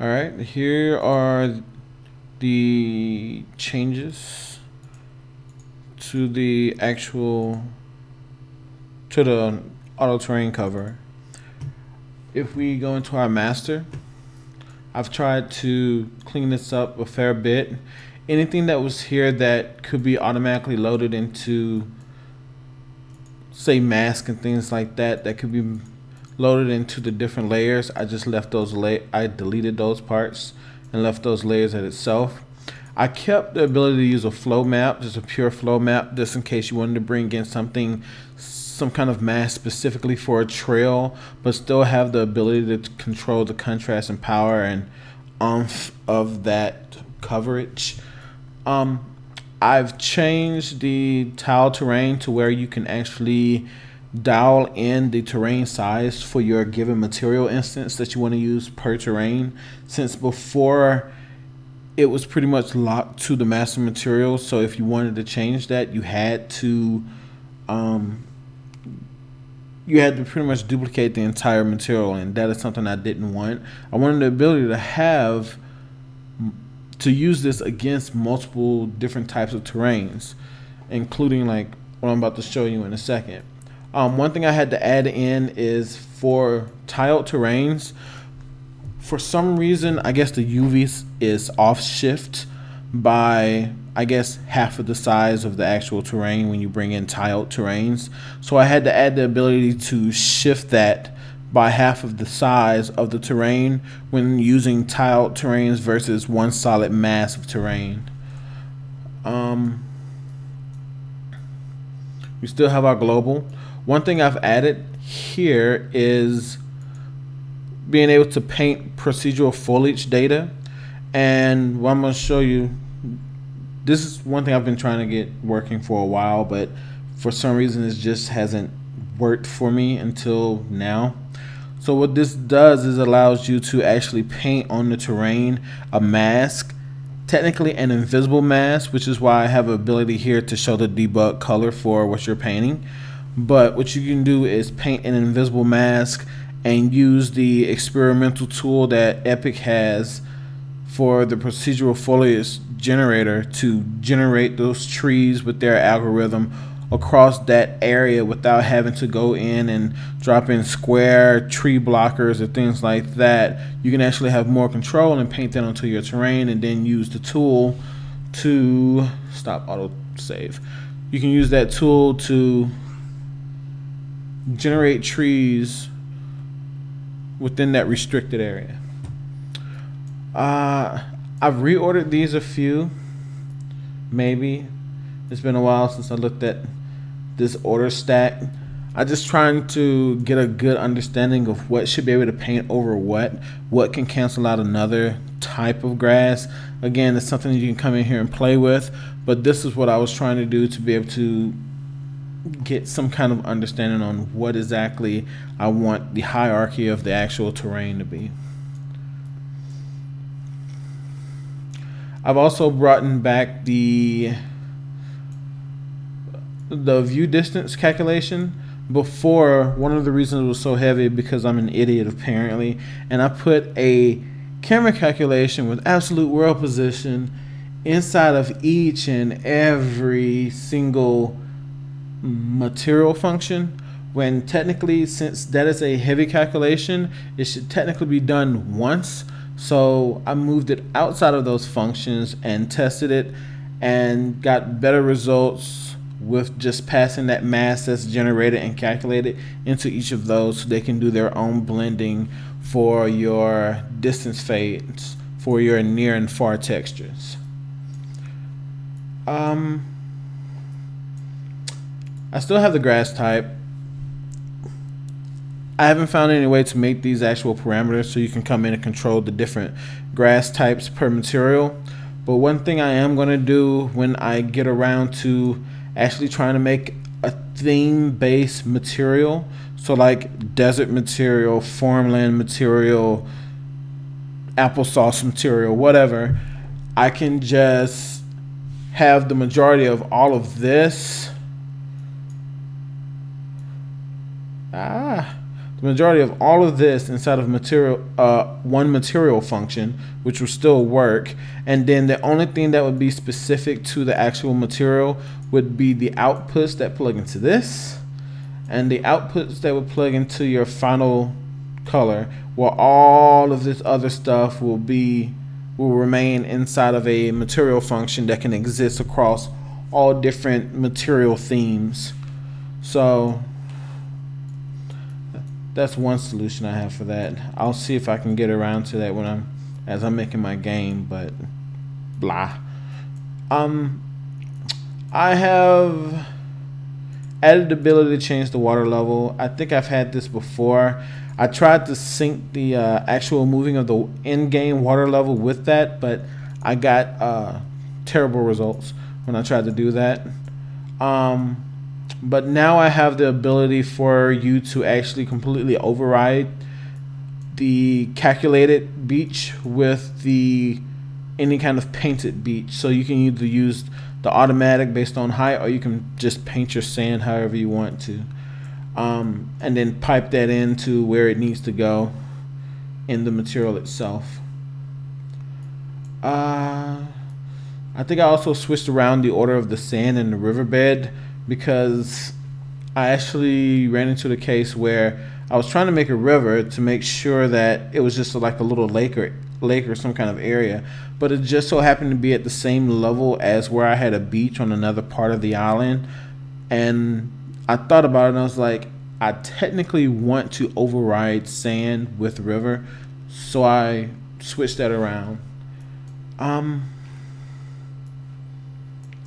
All right, here are the changes to the actual to the auto terrain cover. If we go into our master, I've tried to clean this up a fair bit. Anything that was here that could be automatically loaded into say mask and things like that that could be loaded into the different layers. I just left those la I deleted those parts and left those layers at itself. I kept the ability to use a flow map, just a pure flow map, just in case you wanted to bring in something, some kind of mask specifically for a trail, but still have the ability to control the contrast and power and umph of that coverage. Um, I've changed the tile terrain to where you can actually dial in the terrain size for your given material instance that you want to use per terrain since before it was pretty much locked to the master material. So if you wanted to change that you had to um, you had to pretty much duplicate the entire material and that is something I didn't want. I wanted the ability to have to use this against multiple different types of terrains including like what I'm about to show you in a second um, one thing I had to add in is for tiled terrains, for some reason, I guess the UV is off shift by, I guess, half of the size of the actual terrain when you bring in tiled terrains. So I had to add the ability to shift that by half of the size of the terrain when using tiled terrains versus one solid mass of terrain. Um, we still have our global. One thing I've added here is being able to paint procedural foliage data. And what I'm going to show you, this is one thing I've been trying to get working for a while, but for some reason it just hasn't worked for me until now. So what this does is allows you to actually paint on the terrain a mask, technically an invisible mask, which is why I have ability here to show the debug color for what you're painting. But what you can do is paint an invisible mask and use the experimental tool that Epic has for the procedural foliage generator to generate those trees with their algorithm across that area without having to go in and drop in square tree blockers or things like that. You can actually have more control and paint that onto your terrain and then use the tool to stop auto save. You can use that tool to generate trees within that restricted area. Uh, I've reordered these a few, maybe. It's been a while since I looked at this order stack. I'm just trying to get a good understanding of what should be able to paint over what, what can cancel out another type of grass. Again, it's something that you can come in here and play with, but this is what I was trying to do to be able to get some kind of understanding on what exactly I want the hierarchy of the actual terrain to be. I've also brought in back the the view distance calculation before one of the reasons was so heavy because I'm an idiot apparently and I put a camera calculation with absolute world position inside of each and every single material function when technically since that is a heavy calculation it should technically be done once so I moved it outside of those functions and tested it and got better results with just passing that mass that's generated and calculated into each of those so they can do their own blending for your distance fades for your near and far textures. Um, I still have the grass type. I haven't found any way to make these actual parameters so you can come in and control the different grass types per material. But one thing I am going to do when I get around to actually trying to make a theme-based material, so like desert material, farmland material, applesauce material, whatever, I can just have the majority of all of this Ah, the majority of all of this inside of material uh, one material function, which will still work. And then the only thing that would be specific to the actual material would be the outputs that plug into this and the outputs that would plug into your final color where all of this other stuff will be will remain inside of a material function that can exist across all different material themes. So that's one solution I have for that. I'll see if I can get around to that when I'm as I'm making my game, but blah. Um I have added the ability to change the water level. I think I've had this before. I tried to sync the uh, actual moving of the in-game water level with that, but I got uh, terrible results when I tried to do that. Um, but now I have the ability for you to actually completely override the calculated beach with the any kind of painted beach. So you can either use the automatic based on height or you can just paint your sand however you want to um, and then pipe that into where it needs to go in the material itself. Uh, I think I also switched around the order of the sand in the riverbed because I actually ran into the case where I was trying to make a river to make sure that it was just like a little lake or lake or some kind of area, but it just so happened to be at the same level as where I had a beach on another part of the island, and I thought about it and I was like, I technically want to override sand with river, so I switched that around. Um,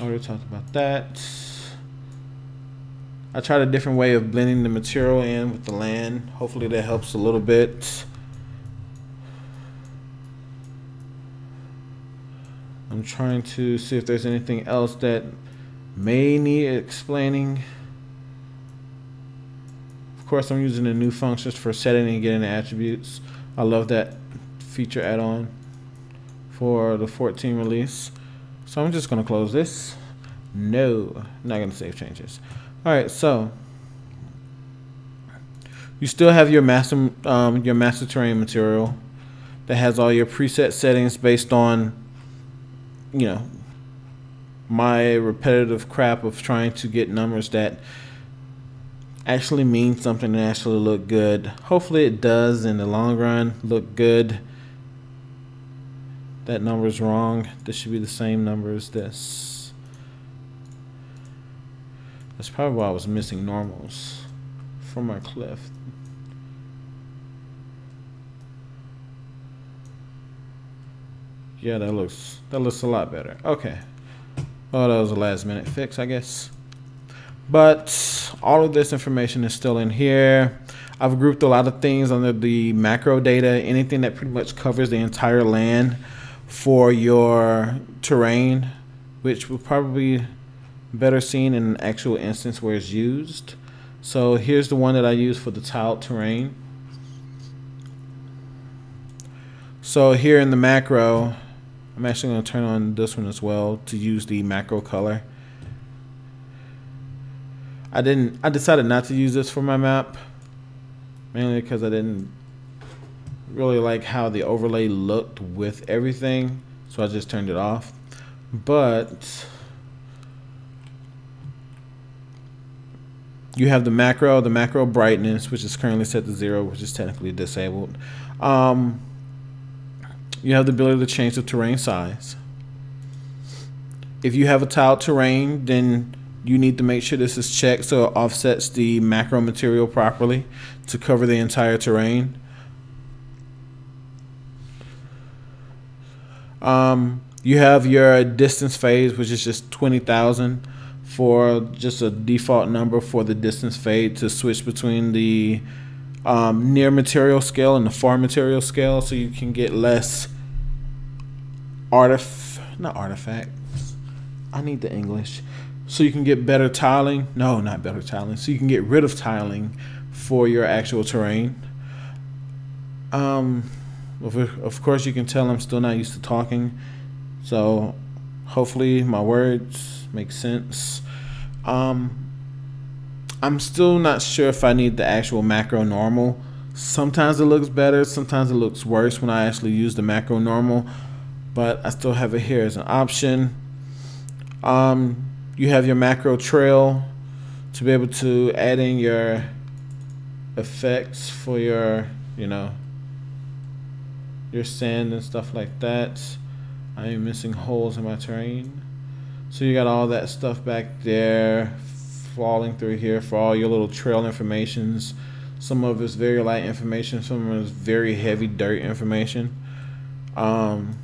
I already talked about that. I tried a different way of blending the material in with the land. Hopefully that helps a little bit. I'm trying to see if there's anything else that may need explaining. Of course, I'm using the new functions for setting and getting the attributes. I love that feature add-on for the 14 release. So I'm just going to close this. No, not going to save changes. All right, so you still have your master um, your master terrain material that has all your preset settings based on you know my repetitive crap of trying to get numbers that actually mean something and actually look good. Hopefully it does in the long run look good. That number is wrong. This should be the same number as this. That's probably why I was missing normals from my cliff. Yeah, that looks that looks a lot better. Okay. Oh, that was a last minute fix, I guess. But all of this information is still in here. I've grouped a lot of things under the macro data, anything that pretty much covers the entire land for your terrain, which will probably better seen in an actual instance where it's used. So here's the one that I use for the tiled terrain. So here in the macro, I'm actually going to turn on this one as well to use the macro color. I didn't. I decided not to use this for my map, mainly because I didn't really like how the overlay looked with everything, so I just turned it off. But you have the macro, the macro brightness, which is currently set to zero, which is technically disabled. Um, you have the ability to change the terrain size. If you have a tiled terrain, then you need to make sure this is checked so it offsets the macro material properly to cover the entire terrain. Um, you have your distance fade, which is just 20,000 for just a default number for the distance fade to switch between the um, near material scale and the far material scale so you can get less artif not artifacts I need the English so you can get better tiling. No, not better tiling. So you can get rid of tiling for your actual terrain. Um, of course, you can tell I'm still not used to talking. So hopefully my words make sense. Um, I'm still not sure if I need the actual macro normal. Sometimes it looks better, sometimes it looks worse when I actually use the macro normal, but I still have it here as an option. Um, you have your macro trail to be able to add in your effects for your, you know, your sand and stuff like that. I am missing holes in my terrain. So you got all that stuff back there falling through here for all your little trail informations. Some of it's very light information, some of it's very heavy dirt information. Um,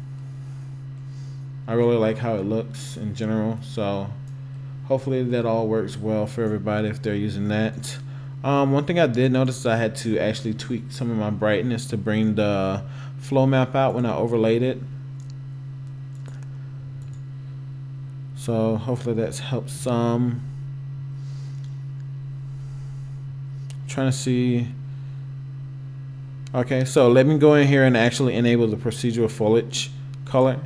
I really like how it looks in general, so hopefully that all works well for everybody if they're using that. Um, one thing I did notice I had to actually tweak some of my brightness to bring the flow map out when I overlaid it. So hopefully that's helped some. trying to see. Okay, so let me go in here and actually enable the procedural foliage color.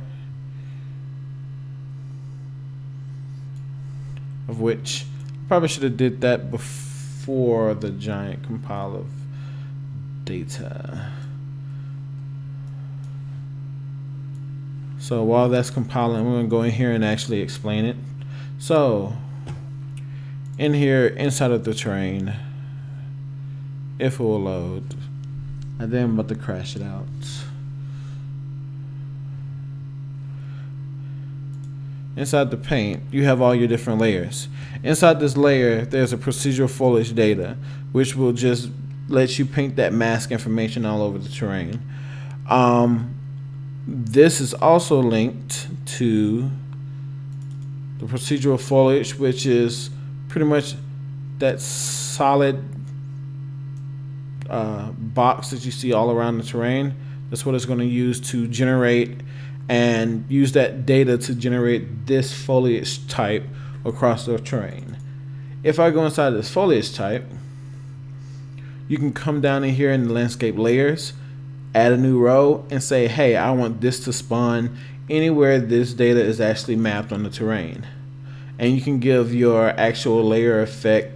Of which probably should have did that before the giant compile of data. So while that's compiling, we're going to go in here and actually explain it. So in here, inside of the terrain, if it will load, and then I'm about to crash it out. Inside the paint, you have all your different layers. Inside this layer, there's a procedural foliage data, which will just let you paint that mask information all over the terrain. Um, this is also linked to the procedural foliage, which is pretty much that solid uh, box that you see all around the terrain. That's what it's going to use to generate and use that data to generate this foliage type across the terrain. If I go inside this foliage type, you can come down in here in the landscape layers add a new row and say, hey, I want this to spawn anywhere this data is actually mapped on the terrain. And you can give your actual layer effect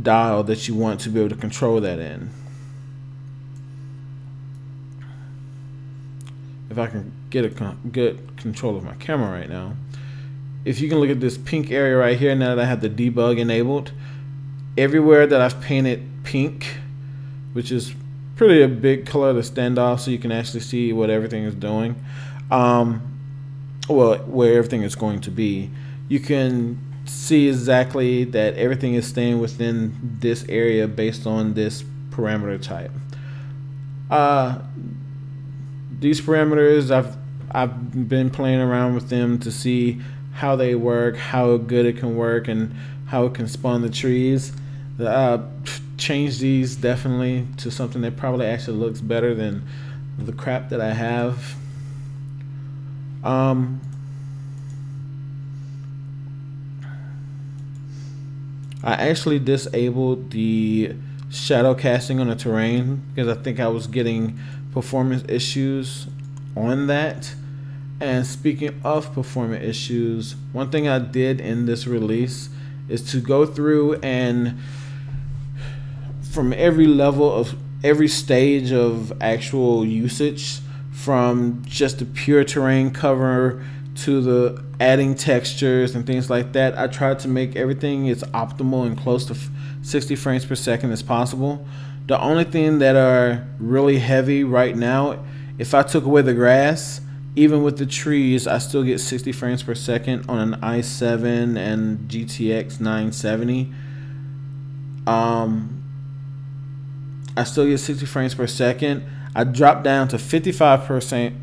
dial that you want to be able to control that in. If I can get a con good control of my camera right now. If you can look at this pink area right here, now that I have the debug enabled, everywhere that I've painted pink, which is pretty a big color to stand off so you can actually see what everything is doing. Um, well, where everything is going to be. You can see exactly that everything is staying within this area based on this parameter type. Uh, these parameters, I've I've been playing around with them to see how they work, how good it can work, and how it can spawn the trees. Uh, change these definitely to something that probably actually looks better than the crap that I have. Um, I actually disabled the shadow casting on the terrain because I think I was getting performance issues on that. And speaking of performance issues, one thing I did in this release is to go through and from every level of every stage of actual usage from just the pure terrain cover to the adding textures and things like that. I tried to make everything as optimal and close to 60 frames per second as possible. The only thing that are really heavy right now, if I took away the grass, even with the trees, I still get 60 frames per second on an i7 and GTX 970. Um, I still get 60 frames per second. I dropped down to 55 percent,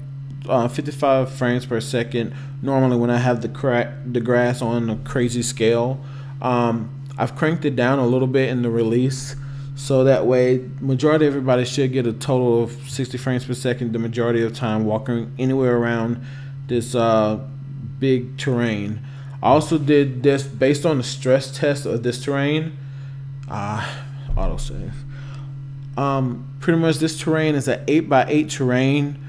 uh, 55 frames per second. Normally, when I have the crack, the grass on a crazy scale, um, I've cranked it down a little bit in the release, so that way, majority of everybody should get a total of 60 frames per second. The majority of time walking anywhere around this uh, big terrain. I also did this based on the stress test of this terrain. Ah, uh, autosave. Um, pretty much this terrain is an 8 by 8 terrain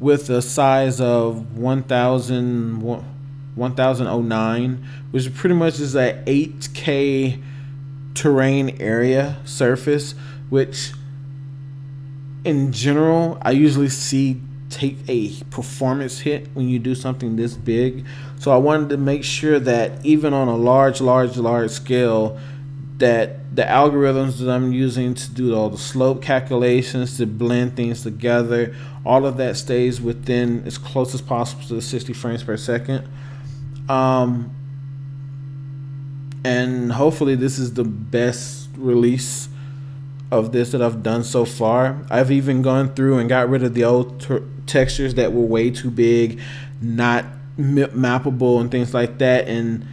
with a size of 1000 1009 which pretty much is a 8k terrain area surface, which in general I usually see take a performance hit when you do something this big. So I wanted to make sure that even on a large, large, large scale, that the algorithms that I'm using to do all the slope calculations, to blend things together, all of that stays within as close as possible to the 60 frames per second. Um, and hopefully this is the best release of this that I've done so far. I've even gone through and got rid of the old textures that were way too big, not mappable and things like that, and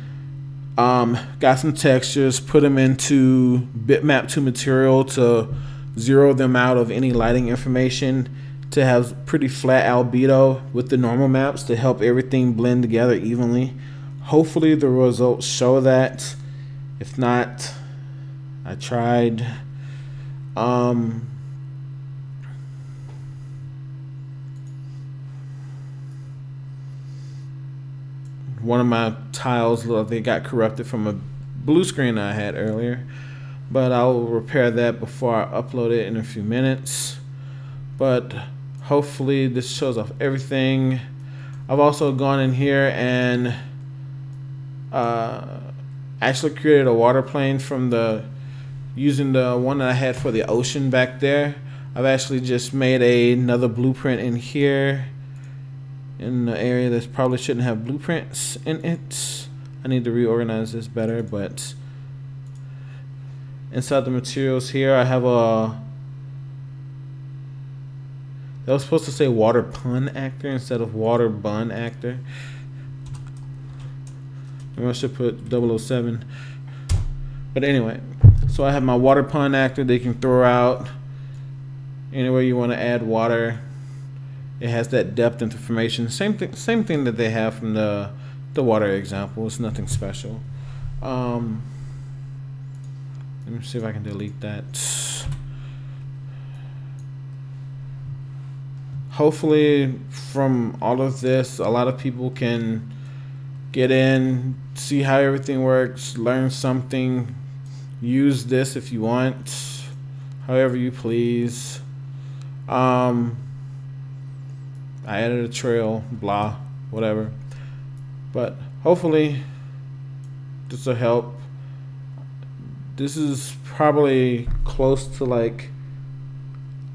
um, got some textures, put them into Bitmap2Material to zero them out of any lighting information to have pretty flat albedo with the normal maps to help everything blend together evenly. Hopefully the results show that. If not, I tried. Um, one of my tiles they got corrupted from a blue screen I had earlier but I'll repair that before I upload it in a few minutes. But hopefully this shows off everything. I've also gone in here and uh, actually created a water plane from the using the one that I had for the ocean back there. I've actually just made a, another blueprint in here in the area that probably shouldn't have blueprints in it. I need to reorganize this better, but inside the materials here, I have a. That was supposed to say water pun actor instead of water bun actor. I should put 007. But anyway, so I have my water pun actor they can throw out anywhere you want to add water it has that depth information. Same thing, same thing that they have from the the water example. It's nothing special. Um, let me see if I can delete that. Hopefully, from all of this, a lot of people can get in, see how everything works, learn something, use this if you want, however you please. Um, I added a trail, blah, whatever. But hopefully this will help. This is probably close to like,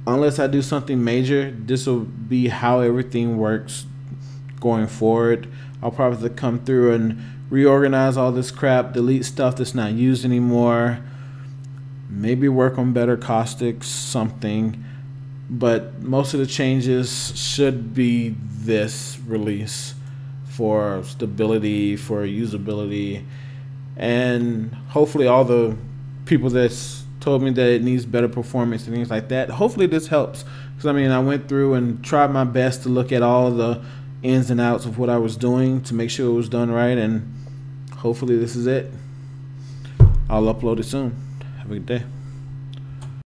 unless I do something major, this will be how everything works going forward. I'll probably come through and reorganize all this crap, delete stuff that's not used anymore, maybe work on better caustics, something but most of the changes should be this release for stability, for usability, and hopefully all the people that's told me that it needs better performance and things like that. Hopefully this helps because I mean I went through and tried my best to look at all the ins and outs of what I was doing to make sure it was done right, and hopefully this is it. I'll upload it soon. Have a good day.